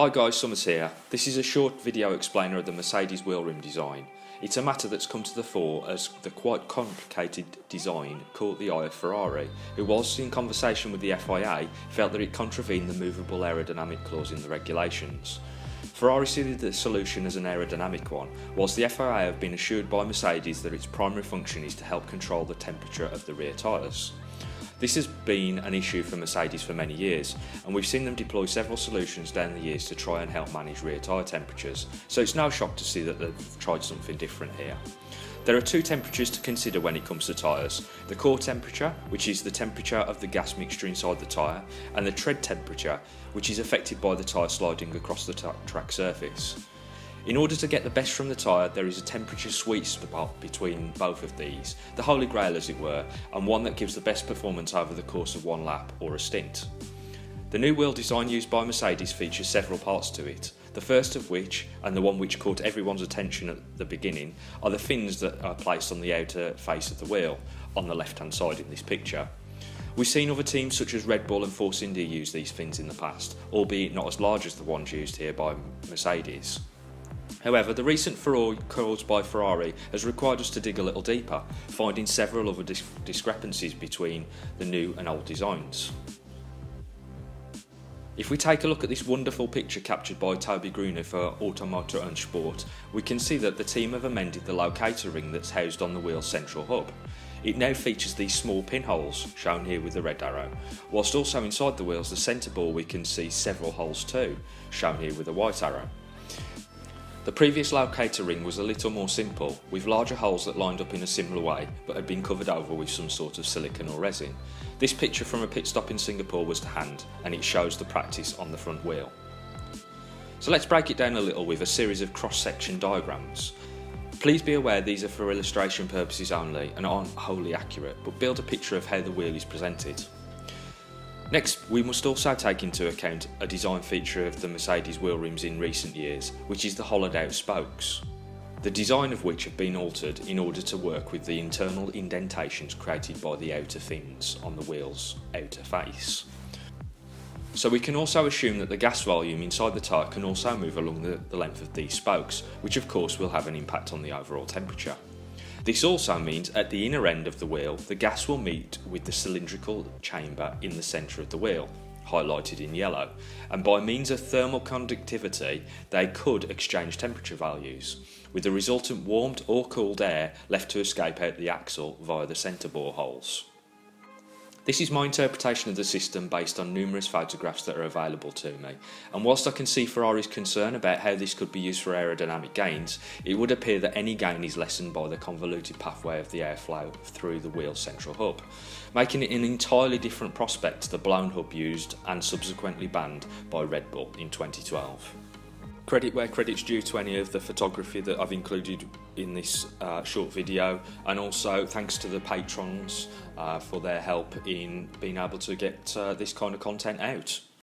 Hi guys, Somers here. This is a short video explainer of the Mercedes wheel rim design. It's a matter that's come to the fore as the quite complicated design caught the eye of Ferrari, who whilst in conversation with the FIA felt that it contravened the movable aerodynamic clause in the regulations. Ferrari see the solution as an aerodynamic one, whilst the FIA have been assured by Mercedes that its primary function is to help control the temperature of the rear tyres. This has been an issue for Mercedes for many years, and we've seen them deploy several solutions down the years to try and help manage rear tyre temperatures, so it's no shock to see that they've tried something different here. There are two temperatures to consider when it comes to tyres the core temperature, which is the temperature of the gas mixture inside the tyre, and the tread temperature, which is affected by the tyre sliding across the track surface. In order to get the best from the tyre, there is a temperature sweet spot between both of these, the holy grail as it were, and one that gives the best performance over the course of one lap or a stint. The new wheel design used by Mercedes features several parts to it, the first of which, and the one which caught everyone's attention at the beginning, are the fins that are placed on the outer face of the wheel, on the left hand side in this picture. We've seen other teams such as Red Bull and Force India use these fins in the past, albeit not as large as the ones used here by Mercedes. However, the recent furore caused by Ferrari has required us to dig a little deeper, finding several other dis discrepancies between the new and old designs. If we take a look at this wonderful picture captured by Tobi Grüner for Auto Motor und Sport, we can see that the team have amended the locator ring that's housed on the wheel's central hub. It now features these small pinholes, shown here with the red arrow, whilst also inside the wheels the centre bore we can see several holes too, shown here with the white arrow. The previous locator ring was a little more simple, with larger holes that lined up in a similar way but had been covered over with some sort of silicon or resin. This picture from a pit stop in Singapore was to hand and it shows the practice on the front wheel. So let's break it down a little with a series of cross-section diagrams. Please be aware these are for illustration purposes only and aren't wholly accurate, but build a picture of how the wheel is presented. Next, we must also take into account a design feature of the Mercedes wheel rims in recent years, which is the hollowed out spokes. The design of which have been altered in order to work with the internal indentations created by the outer fins on the wheel's outer face. So we can also assume that the gas volume inside the tyre can also move along the, the length of these spokes, which of course will have an impact on the overall temperature. This also means at the inner end of the wheel, the gas will meet with the cylindrical chamber in the centre of the wheel, highlighted in yellow, and by means of thermal conductivity, they could exchange temperature values, with the resultant warmed or cooled air left to escape out the axle via the centre bore holes. This is my interpretation of the system based on numerous photographs that are available to me, and whilst I can see Ferrari's concern about how this could be used for aerodynamic gains, it would appear that any gain is lessened by the convoluted pathway of the airflow through the wheel's central hub, making it an entirely different prospect to the blown hub used and subsequently banned by Red Bull in 2012 credit where credit's due to any of the photography that I've included in this uh, short video and also thanks to the patrons uh, for their help in being able to get uh, this kind of content out.